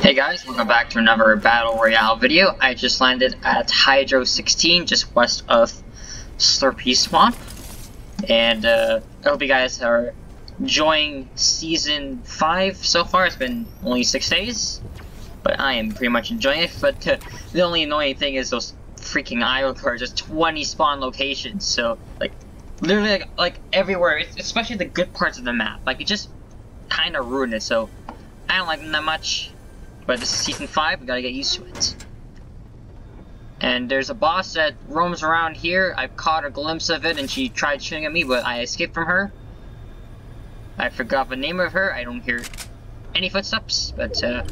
Hey guys, welcome back to another Battle Royale video. I just landed at Hydro 16, just west of Slurpy Swamp. And uh, I hope you guys are enjoying Season 5 so far. It's been only 6 days, but I am pretty much enjoying it. But uh, the only annoying thing is those freaking IO Guards, just 20 spawn locations. So, like, literally, like, like everywhere, especially the good parts of the map. Like, it just kind of ruined it, so I don't like them that much. But this is season 5, we gotta get used to it. And there's a boss that roams around here. I've caught a glimpse of it and she tried shooting at me, but I escaped from her. I forgot the name of her. I don't hear any footsteps, but uh,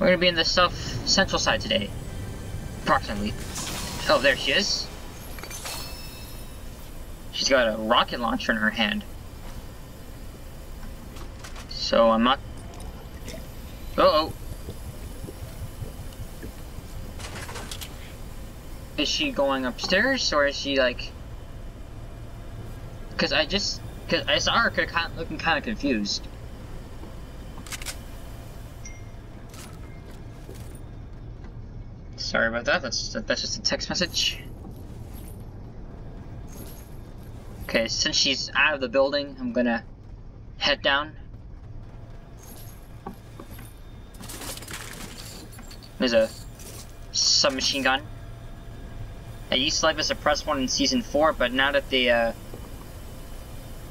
we're gonna be in the south central side today. Approximately. Oh, there she is. She's got a rocket launcher in her hand. So I'm not uh oh. Is she going upstairs or is she like? Because I just, because I saw her kind of looking kind of confused. Sorry about that. That's that's just a text message. Okay, since she's out of the building, I'm gonna head down. There's a submachine gun. I used to like the suppressed one in season four, but now that the uh,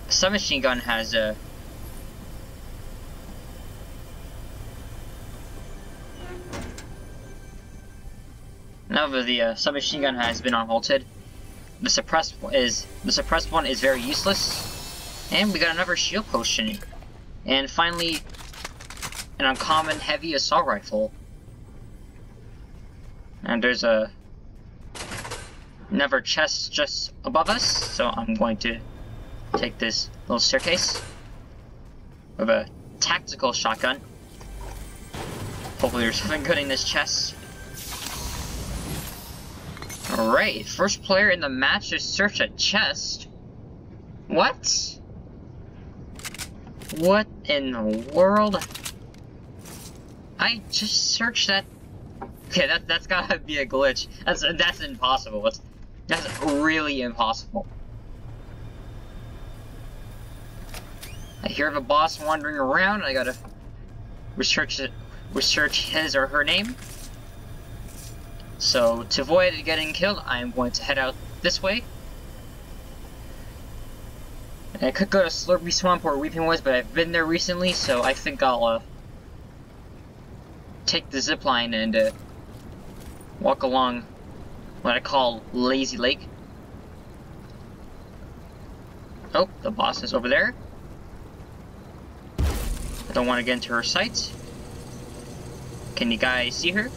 submachine gun has a now that the uh, submachine gun has been unvaulted, the suppressed is the suppressed one is very useless, and we got another shield potion, and finally an uncommon heavy assault rifle. And there's a another chest just above us, so I'm going to take this little staircase with a tactical shotgun. Hopefully there's something good in this chest. Alright, first player in the match to search a chest. What? What in the world? I just searched that Okay, that that's gotta be a glitch. That's that's impossible. That's that's really impossible. I hear the boss wandering around. I gotta research it, research his or her name. So to avoid getting killed, I am going to head out this way. I could go to Slurpy Swamp or Weeping Woods, but I've been there recently, so I think I'll uh, take the zipline and uh, walk along what I call Lazy Lake. Oh, the boss is over there. I don't want to get into her sight. Can you guys see her?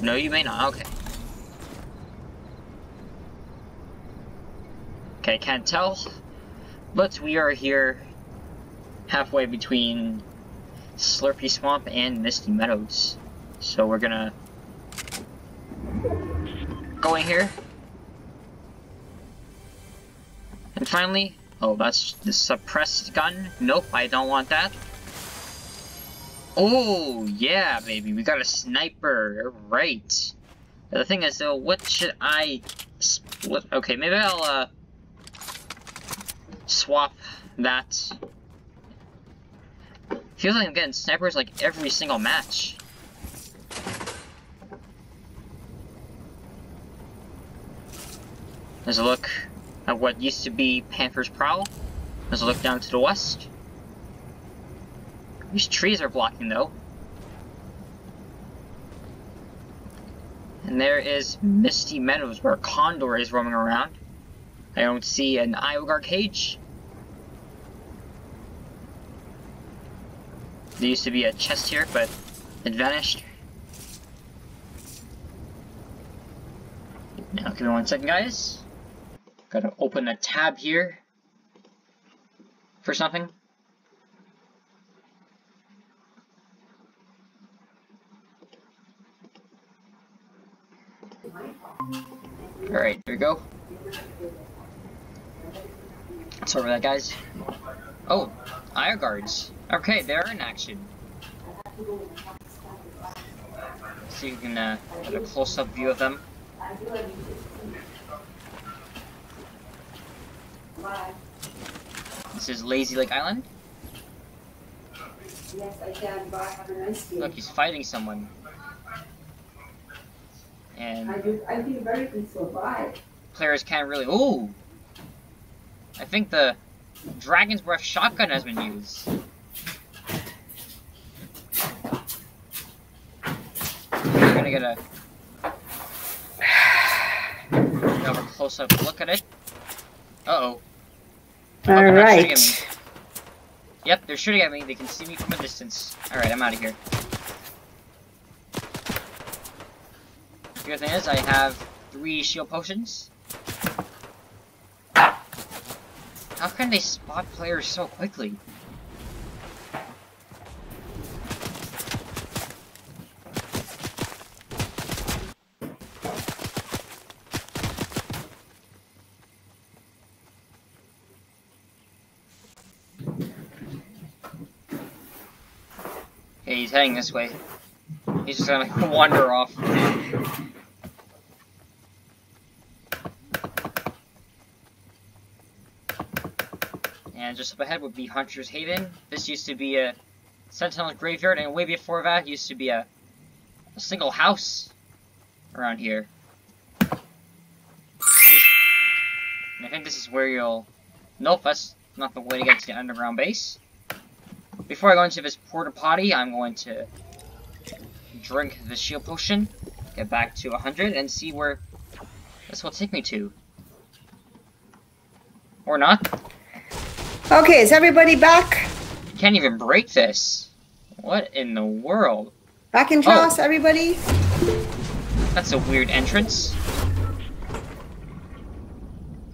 No, you may not. Okay. Okay, can't tell. But we are here halfway between Slurpy Swamp and Misty Meadows. So we're gonna here. And finally, oh, that's the suppressed gun. Nope, I don't want that. Oh, yeah, baby, we got a sniper. Right. The thing is, though, what should I split? Okay, maybe I'll, uh, swap that. Feels like I'm getting snipers like every single match. There's a look at what used to be Panther's Prowl. There's a look down to the west. These trees are blocking though. And there is Misty Meadows where Kondor is roaming around. I don't see an Iogar cage. There used to be a chest here, but it vanished. Now, give me one second, guys. Gotta open a tab here for something. Alright, here we go. Sorry about that, guys. Oh, IO Guards. Okay, they are in action. So you can uh, get a close-up view of them. This is Lazy Lake Island. Yes, I can. Bye. Have a nice day. Look, he's fighting someone. And... I do. I feel very peaceful. Bye. players can't really. Ooh! I think the Dragon's Breath shotgun has been used. We're gonna get a another close-up look at it. Uh oh. All they're not shooting at right. Yep, they're shooting at me. They can see me from a distance. Alright, I'm out of here. The good thing is, I have three shield potions. How can they spot players so quickly? He's heading this way. He's just gonna wander off. And just up ahead would be Hunter's Haven. This used to be a Sentinel graveyard, and way before that used to be a, a single house around here. And I think this is where you'll... Nope, that's not the way to get to the underground base. Before I go into this porta potty, I'm going to drink the shield potion, get back to 100, and see where this will take me to. Or not. Okay, is everybody back? You Can't even break this. What in the world? Back in oh. class, everybody? That's a weird entrance.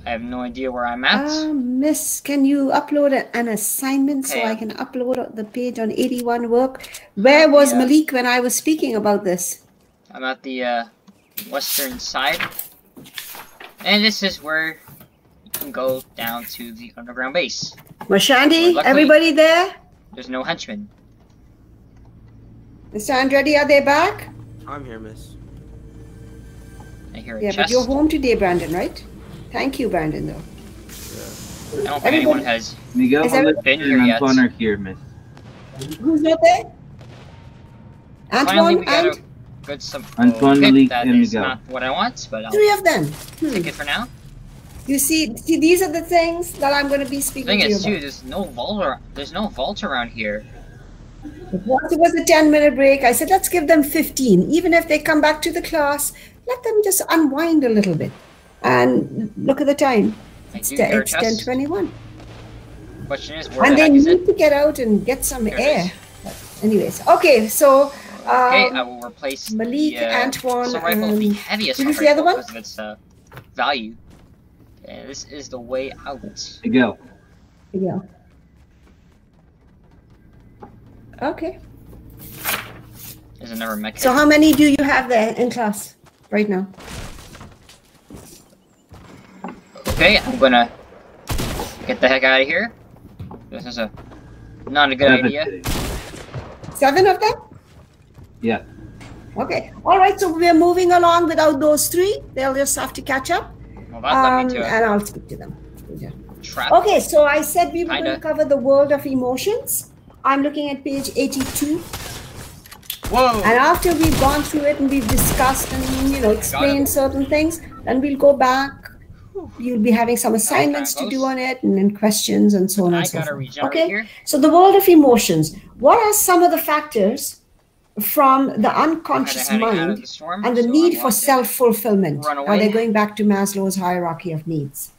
I have no idea where I'm at. Uh, miss, can you upload a- an assignment so I can upload the page on 81 work? Where was Yeah. Malik when I was speaking about this? I'm at the uh, western side. And this is where you can go down to the underground base. Mashandi, Luckily- everybody there? There's no henchmen. Mr. Andretti, are they back? I'm here, miss. I hear a Yeah, chest. but you're home today, Brandon, right? Thank you, Brandon, though. I don't think anyone has. Miguel Is every- Been here yet. Antoine are here, miss. Who's not there? Antoine and good some. Antoine, okay, Malik, that and is Miguel. not what I want, but I'll three of them. Hmm. take it for now. You see, see, these are the things that I'm going to be speaking thing to you is, too, there's no vault. There's no vault around here. Once it was a 10 minute break, I said, let's give them 15. Even if they come back to the class, let them just unwind a little bit. And look at the time. I It's, do te- hear a it's 1021. Question is, where And the they is need it? to get out and get some There air. anyways, okay, so Okay, um, I will replace Malik, the uh, Antoine, assault rifle with the um, heaviest who's assault the other one? because of its uh, value. And this is the way out. Miguel. go. Okay. There's another mech. So how many do you have there in class right now? Okay, I'm gonna get the heck out of here. This is a not a good Seven idea. Seven of them? Yeah. Okay. All right. So we're moving along without those three. They'll just have to catch up. Well, that Um, me and I'll speak to them. Yeah. trap. Okay. So I said we were going Kinda. to cover the world of emotions. I'm looking at page 82. Whoa! And after we've gone through it and we've discussed and, you know, explained certain things, then we'll go back. You'll be having some assignments to do on it and then questions and so on and so forth. Okay. So the world of emotions. What are some of the factors from the unconscious Kinda heading out of mind the storm, and the so need for self-fulfillment? Are they're going back to Maslow's hierarchy of needs.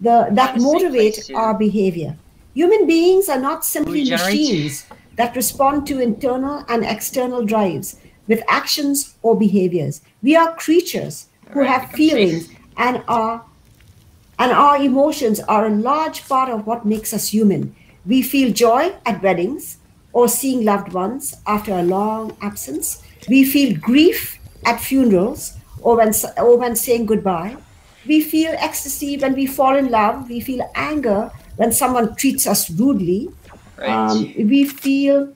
The, that Find a safe motivate our behavior. Human beings are not simply machines that respond to internal and external drives with actions or behaviors. We are creatures who Alright, have feelings and are and our emotions are a large part of what makes us human. We feel joy at weddings or seeing loved ones after a long absence. We feel grief at funerals or when, or when saying goodbye. We feel ecstasy when we fall in love. We feel anger when someone treats us rudely. Right. Um, we feel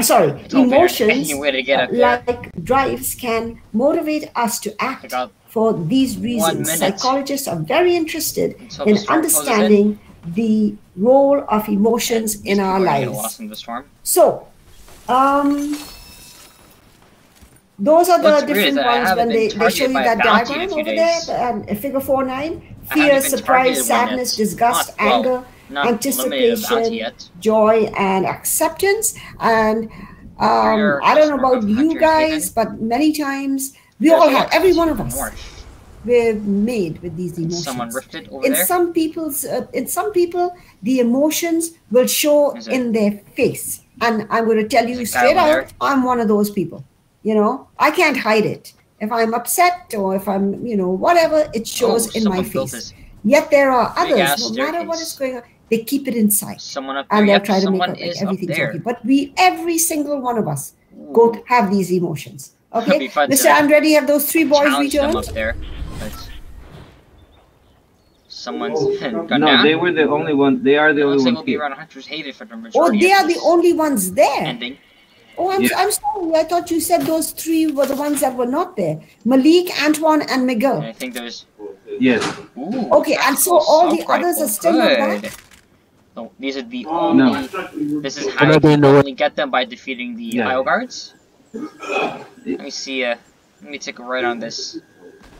sorry, Don't emotions to get uh, up there. like drives can motivate us to act for these reasons. Psychologists are very interested until in understanding the role of emotions in our We're gonna get lives. in. So, um, those are the What's different ones when they, they show you that by a bounty in a diagram over there, and uh, figure 4 9. Fear, surprise, sadness, disgust, Not- well, anger, Not limited to bounty anticipation, joy, and acceptance. And um, I don't know about you guys, but many times we all have, every one of us, we're made with these emotions. Someone rifted over in there. some people's uh, in some people the emotions will show in their face and i'm going to tell you Is it guy straight out i'm one of those people you know i can't hide it if i'm upset or if i'm you know whatever it shows oh, in my face this. yet there are others no matter what is going on they keep it inside Someone up there. and they'll Yep, try to make someone out like is up everything's there. okay but we every single one of us Ooh. go have these emotions okay be fun to mr andretti have those three boys Challenge them returned up there. But someone's gone No, down. they were the only one. They are the it looks only like ones we'll here. Hunter's Haven for the oh they are the only ones there ending. Oh, I'm, Yeah. I'm sorry. I thought you said those three were the ones that were not there. Malik, Antoine, and And Miguel. I think there's Yes. ooh. Okay, and so tactical all the assault others are rifle. still not Good. back? No, these are the No. only. This is how no, you they're can nowhere. only get them by defeating the Yeah. IO Guards. Let me see. Uh, let me take a right on this.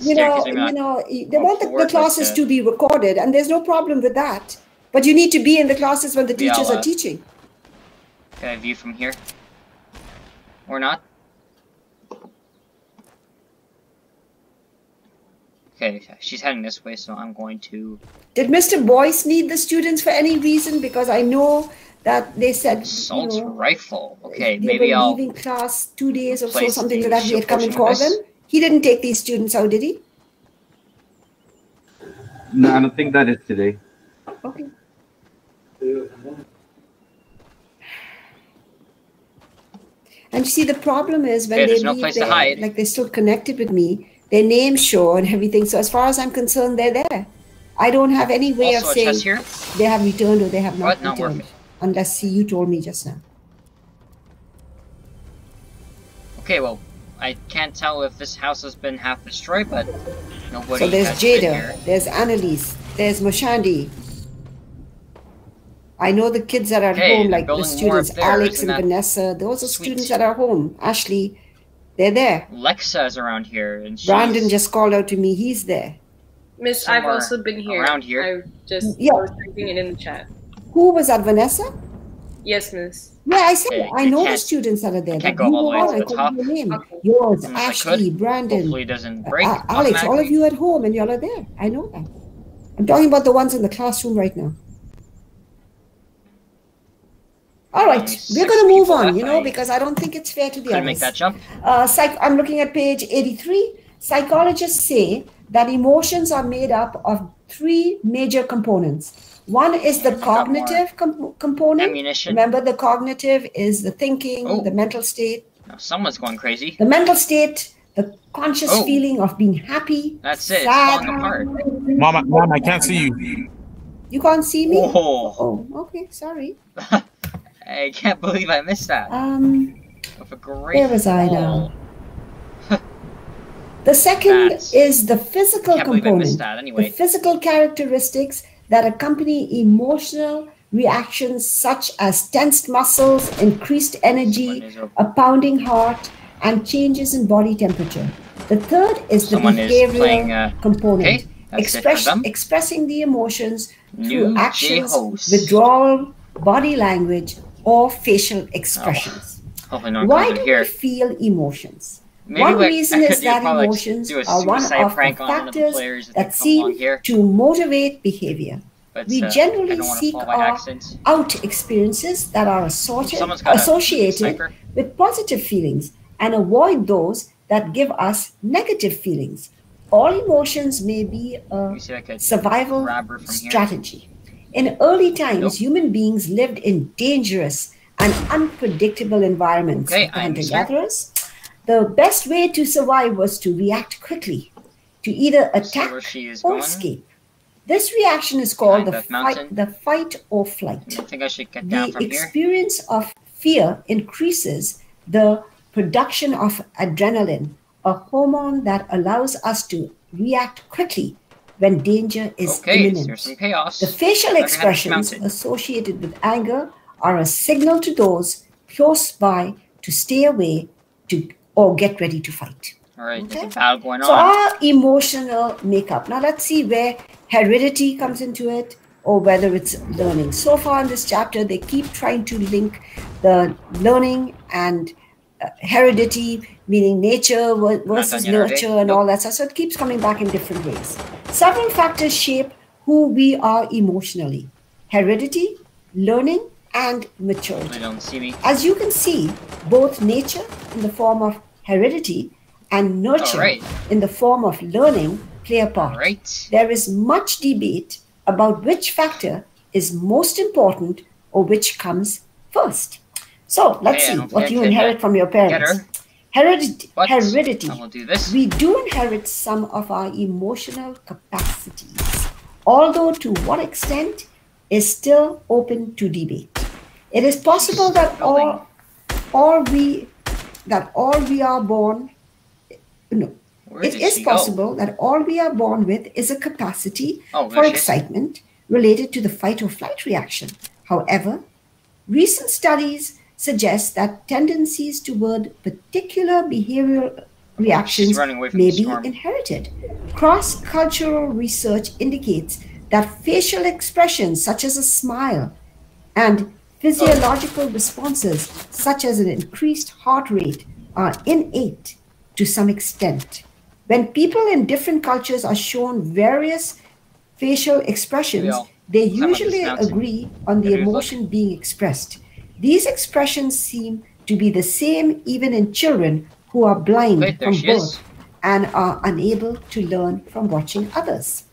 You know, you know, they want the, the classes uh, to be recorded, and there's no problem with that. But you need to be in the classes when the Yeah, teachers I'll, are uh, teaching. Can I view from here? Or not? Okay, she's heading this way, so I'm going to Did Mr. Boyce need the students for any reason? Because I know that they said, you assault know, rifle. Okay, they maybe were I'll. leaving class two days or so, something the like that. He had come and portion called them. He didn't take these students out, did he? No, I don't think that is today. Okay. And you see, the problem is when Okay, they there's no leave, place to hide. like they're still connected with me. Their names show and everything. So as far as I'm concerned, they're there. I don't have any way Also, of saying here. they have returned or they have not What? Not returned, it. Unless you told me just now. Okay, well, I can't tell if this house has been half destroyed, but nobody so there's has been Jada, here. there's Annalise, there's Moshandi. I know the kids that are at Okay, home, like the students, up there, Alex and Vanessa. Those are sweet? students that are home. Ashley, they're there. Lexa is around here, and she's Brandon just called out to me. He's there. Miss, I've also been here. around here. I just Yeah. I was typing it in the chat. Who was that, Vanessa? Yes, Miss. Yeah, I said Okay, I I know the students that are there. I can't go you all the way to on, the I called top. your name. Okay. Yours, As soon as I Ashley. Brandon, Hopefully doesn't break. uh, Alex, all of you at home and y'all are there. I know that. I'm talking about the ones in the classroom right now. All right, Only we're going to move on, you know, I because I don't think it's fair to the Couldn't others. make that jump. Uh, psych- I'm looking at page 83. Psychologists say that emotions are made up of three major components. One is the I got more cognitive com- component. Ammunition. Remember, the cognitive is the thinking, Oh. the mental state. Now, someone's going crazy. The mental state, the conscious Oh. feeling of being happy. That's it. It's sad. falling apart. Mom, mom, I can't see you. You can't see me? Oh, Oh, okay, sorry. I can't believe I missed that. Um, a great where was I now? the second That's- is the physical Can't believe I missed component. that. the physical characteristics that accompany emotional reactions such as tensed muscles, increased energy, is a pounding heart, and changes in body temperature. The third is the Someone is behavioral playing, uh, component, okay, that's it for express, expressing the emotions New through actions, withdrawal, body language, or facial expressions. hopefully no Why do here. we feel emotions? Maybe One like, reason is that probably emotions a are one of the prank on one of the factors that along seem to motivate behavior. But, we uh, generally I don't want to seek fall by our- accident. Out experiences that are assorted, Someone's got a associated with positive feelings and avoid those that give us negative feelings. All emotions may be a see survival here. strategy. In early times, Nope. human beings lived in dangerous and unpredictable environments. Okay, I'm hunter-gatherers. The best way to survive was to react quickly, to either attack she or escape. This reaction is called the fight, the fight or flight. I think I should get down The from here. experience of fear increases the production of adrenaline, a hormone that allows us to react quickly when danger is Okay, imminent. there's some chaos. The facial We're gonna have expressions associated with anger are a signal to those close by to stay away to or get ready to fight. All right, Okay. battle going So on. our emotional makeup. Now let's see where heredity comes into it or whether it's learning. So far in this chapter, they keep trying to link the learning and uh, heredity, meaning nature versus done yet, are they? nurture and all that stuff. So it keeps coming back in different ways. Several factors shape who we are emotionally heredity, learning, and maturity. They don't see me. As you can see, both nature in the form of heredity and nurture Alright. in the form of learning play a part. Right. There is much debate about which factor is most important or which comes first. So let's see what you inherit from your parents. Heredity. Heredity. Do this. We do inherit some of our emotional capacities, although to what extent is still open to debate. It is possible that all, all we, that all we are born, no, Where it is go? possible that all we are born with is a capacity Oh, for is. excitement related to the fight or flight reaction. However, recent studies suggest that tendencies toward particular behavioral reactions away from may be inherited. Cross cultural research indicates that facial expressions such as a smile and physiological responses such as an increased heart rate are innate to some extent. When people in different cultures are shown various facial expressions, they usually agree on the Give it a look. emotion being expressed. These expressions seem to be the same even in children who are blind from birth and are unable to learn from watching others.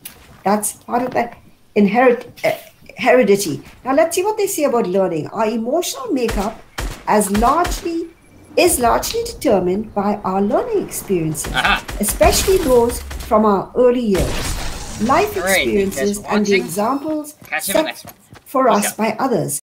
That's part of that inherit uh, heredity. Now let's see what they say about learning. Our emotional makeup as largely is largely determined by our learning experiences, Aha. especially those from our early years. Life All right, thank you guys experiences and the examples Catch you in the set for us by others